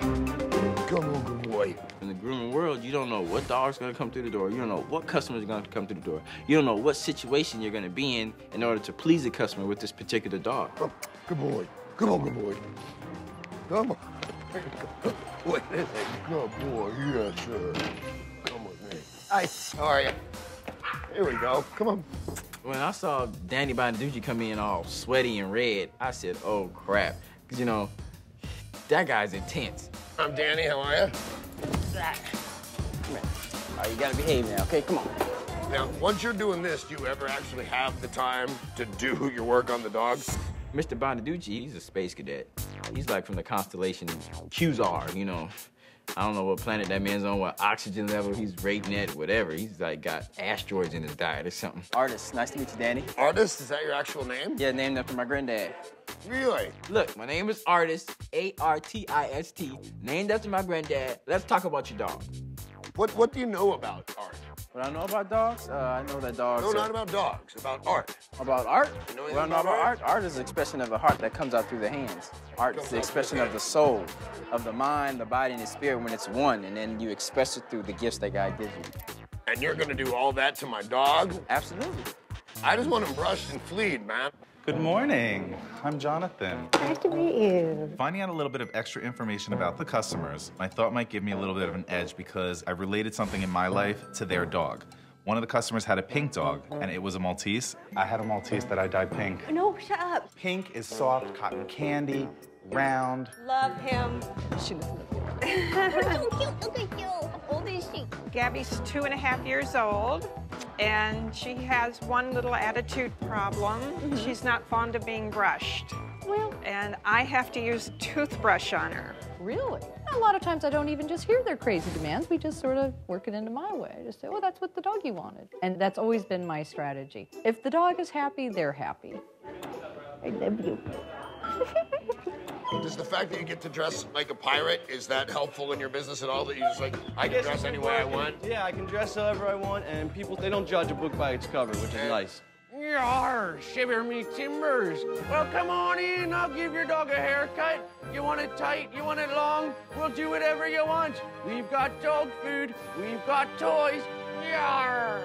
Come on, good boy. In the grooming world, you don't know what dog's gonna come through the door. You don't know what customer's gonna come through the door. You don't know what situation you're gonna be in in order to please the customer with this particular dog. Oh, good boy. Come on, good boy. Come on. A second. Good boy. Yes, sir. Come with me. Hi. How are you? Here we go. Come on. When I saw Danny Bonaduce come in all sweaty and red, I said, oh crap. Cause you know, that guy's intense. I'm Danny. How are you? Oh, you gotta behave now, okay? Come on. Now, once you're doing this, do you ever actually have the time to do your work on the dogs? Mr. Bonaduce, he's a space cadet. He's like from the constellation Qzar, you know. I don't know what planet that man's on, what oxygen level he's rating at, whatever. He's like got asteroids in his diet or something. Artist, nice to meet you, Danny. Artist? Is that your actual name? Yeah, named after my granddad. Really? Look, my name is Artist, A-R-T-I-S-T, named after my granddad. Let's talk about your dog. What What do you know about art? What I know about dogs? Uh, I know that dogs. No, are- not about dogs. About art. About art? You know what I know about about art? Art is the expression of the heart that comes out through the hands. Art is the through the expression of the soul, of the mind, the body, and the spirit when it's one, and then you express it through the gifts that God gives you. And you're gonna do all that to my dog? Absolutely. I just want him brushed and fleed, man. Good morning. I'm Jonathan. Nice to meet you. Finding out a little bit of extra information about the customers, I thought might give me a little bit of an edge because I related something in my life to their dog. One of the customers had a pink dog, and it was a Maltese. I had a Maltese that I dyed pink. No, shut up. Pink is soft cotton candy, round. Love him. so cute. Look at you. How old is she? Gabby's two and a half years old, and she has one little attitude problem. Mm-hmm. She's not fond of being brushed. Well, And I have to use a toothbrush on her. really? A lot of times I don't even just hear their crazy demands. We just sort of work it into my way. I just say, well, that's what the doggy wanted. And that's always been my strategy. If the dog is happy, they're happy. I love you. Does the fact that you get to dress like a pirate, is that helpful in your business at all? That you just like, I can guess dress it's any way I working. want? Yeah, I can dress however I want, and people they don't judge a book by its cover, which is nice. Yar, shiver me timbers. Well, come on in. I'll give your dog a haircut. You want it tight? You want it long? We'll do whatever you want. We've got dog food. We've got toys. Yar.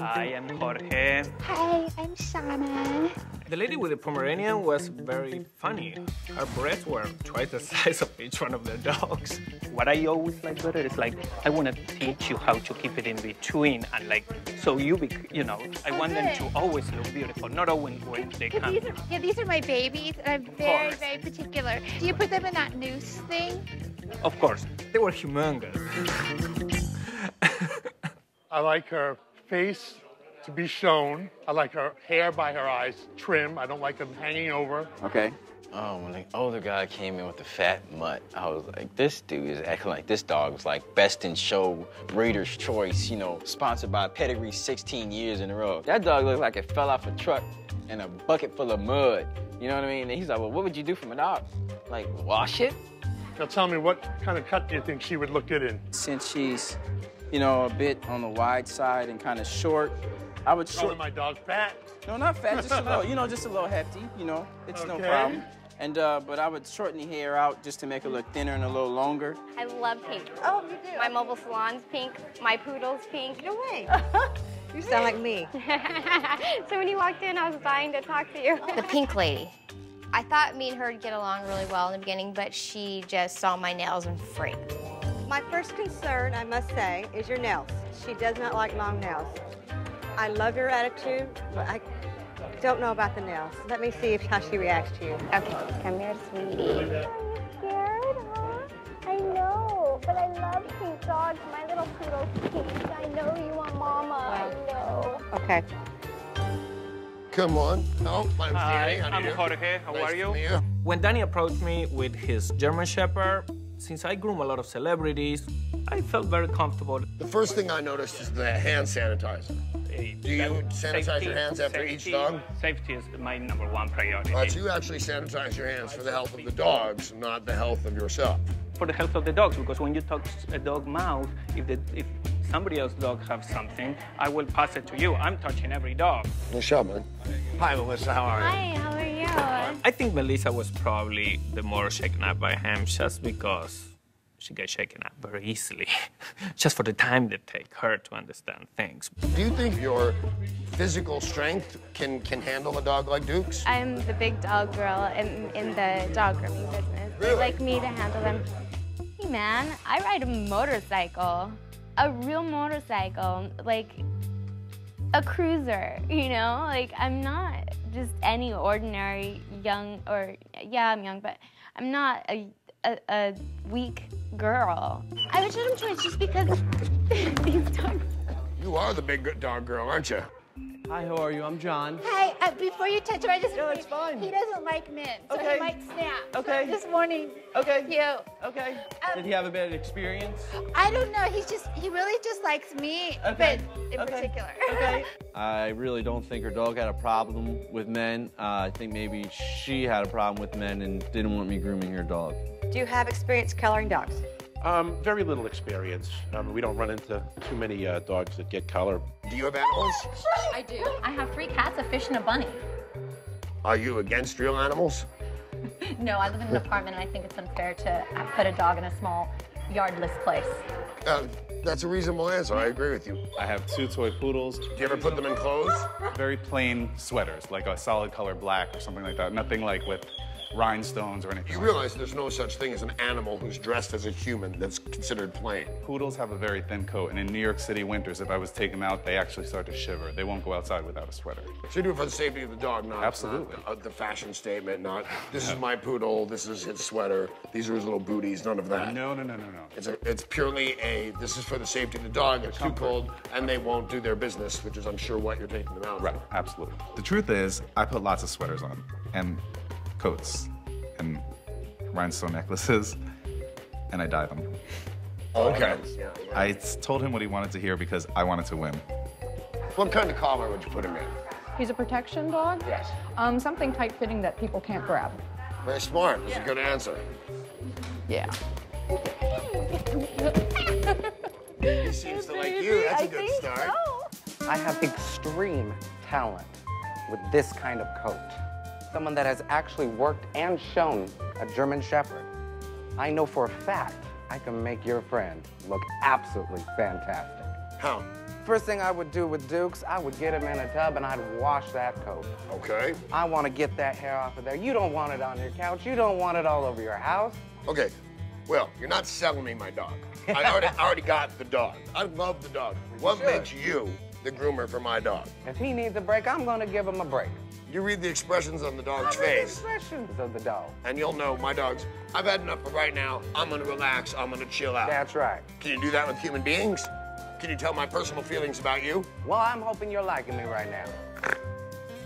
I am Jorge. Hi, I'm Sana. The lady with the Pomeranian was very funny. Her breasts were twice the size of each one of the dogs. What I always like better is like I want to teach you how to keep it in between and like so you be you know I want them to always look beautiful, not always when they Yeah, come. these are, yeah, these are my babies, and I'm very, very particular. Do you put them in that noose thing? Of course, they were humongous. I like her face to be shown. I like her hair by her eyes trim. I don't like them hanging over. Okay. Oh, when the older guy came in with the fat mutt, I was like, this dude is acting like this dog was like best in show, breeder's choice, you know, sponsored by Pedigree 16 years in a row. That dog looked like it fell off a truck in a bucket full of mud. You know what I mean? And he's like, well, what would you do for my dog? Like, wash it? Now tell me, what kind of cut do you think she would look good in? Since she's, you know, a bit on the wide side and kind of short, I would Calling short. my dog fat? No, not fat, just a little, you know, just a little hefty, you know, it's no Okay. problem. And, uh, but I would shorten the hair out just to make it look thinner and a little longer. I love pink. Oh, you do? My mobile salon's pink. My poodle's pink. No way. you sound like me. so when you walked in, I was dying to talk to you. The pink lady. I thought me and her would get along really well in the beginning, but she just saw my nails and freaked. My first concern, I must say, is your nails. She does not like long nails. I love your attitude, but I don't know about the nails. Let me see if, how she reacts to you. Okay, come here, sweetie. Are you scared, huh? I know, but I love pink dogs. My little poodle's pink. I know you want mama. I know. Okay. Come on. Oh, my name's Hi, Danny. How do I'm? Jorge. How Nice are to you? meet you. When Danny approached me with his German Shepherd, since I groom a lot of celebrities, I felt very comfortable. The first thing I noticed is the hand sanitizer. Do you sanitize your hands after each dog? Safety is my number one priority. Uh, so you actually sanitize your hands for the health of the dogs, not the health of yourself. for the health of the dogs, because when you touch a dog mouth, if the, if somebody else's dog has something, I will pass it to you. I'm touching every dog. Michelle, man. Hi, Melissa. How are you? Hi, how? I think Melissa was probably the more shaken up by him just because she gets shaken up very easily. just for the time that take her to understand things. Do you think your physical strength can, can handle a dog like Duke's? I'm the big dog girl in, in the dog grooming business. They like me to handle them. Hey man, I ride a motorcycle. A real motorcycle. Like a cruiser, you know? Like I'm not just any ordinary young or yeah, I'm young, but I'm not a a, a weak girl. I would show him toys just because these dogs. You are the big dog girl, aren't you? Hi, how are you? I'm John. Hi, uh, before you touch him, I just No, it's fine. He doesn't like men, so Okay. he might snap. So Okay. this morning, Okay. you. Okay. Um, Did he have a bad experience? I don't know. He's just he really just likes me, Okay. but in Okay. particular. Okay. I really don't think her dog had a problem with men. Uh, I think maybe she had a problem with men and didn't want me grooming her dog. Do you have experience coloring dogs? Um, very little experience. Um, we don't run into too many uh, dogs that get color. Do you have animals? I do. I have three cats, a fish, and a bunny. Are you against real animals? No, I live in an apartment, and I think it's unfair to put a dog in a small, yardless place. Uh, that's a reasonable answer. I agree with you. I have two toy poodles. Do you ever put them in clothes? Very plain sweaters, like a solid color black or something like that. Nothing like with rhinestones or anything. You like realize there's no such thing as an animal who's dressed as a human that's considered plain. Poodles have a very thin coat, and in New York City winters, if I was to take them out, they actually start to shiver. They won't go outside without a sweater. So you do it for the safety of the dog, not Absolutely. not, uh, the fashion statement. Not this is my poodle, this is his sweater, these are his little booties. None of that. No, no, no, no, no. It's a, it's purely a this is for the safety of the dog. It's too cold, and they won't do their business, which is I'm sure what you're taking them out Right, for. absolutely. The truth is, I put lots of sweaters on, and coats, and rhinestone necklaces, and I dye them. Okay. I told him what he wanted to hear because I wanted to win. What kind of collar would you put him in? He's a protection dog? Yes. Um, something tight fitting that people can't grab. Very smart. That's a good answer. Yeah. He seems to like you. That's a good start. I have extreme talent with this kind of coat. Someone that has actually worked and shown a German Shepherd. I know for a fact I can make your friend look absolutely fantastic. How? First thing I would do with Dukes, I would get him in a tub and I'd wash that coat. Okay. I want to get that hair off of there. You don't want it on your couch. You don't want it all over your house. Okay. Well, you're not selling me my dog. I already, I already got the dog. I love the dog. What should. makes you the groomer for my dog? If he needs a break, I'm going to give him a break. You read the expressions on the dog's I read the face, expressions of the dog. and you'll know my dog's. I've had enough for right now. I'm gonna relax. I'm gonna chill out. That's right. Can you do that with human beings? Can you tell my personal feelings about you? Well, I'm hoping you're liking me right now.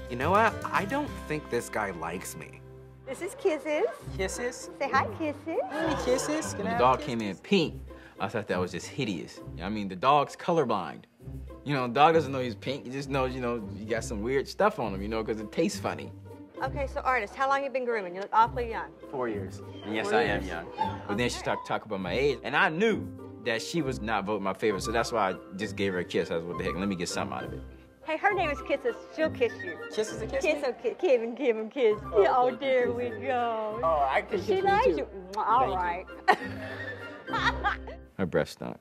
You know what? I don't think this guy likes me. This is Kisses. Kisses? Say hi, Kisses. Hey, kisses. When the dog came in pink, I thought that was just hideous. I mean, the dog's colorblind. You know, dog doesn't know he's pink. He just knows, you know, you got some weird stuff on him, you know, because it tastes funny. Okay, so artist, how long you been grooming? You look awfully young. Four years. And yes, Four I am young. But then she started talking about my age, and I knew that she was not voting my favorite, so that's why I just gave her a kiss. I was, what the heck, let me get something out of it. Hey, her name is Kisses. She'll kiss you. Kisses a kiss Kiss, ki- give him, give him kiss. Oh, oh there we go. Oh, I can She kiss you likes too. you. All Thank right. Her breath stunk.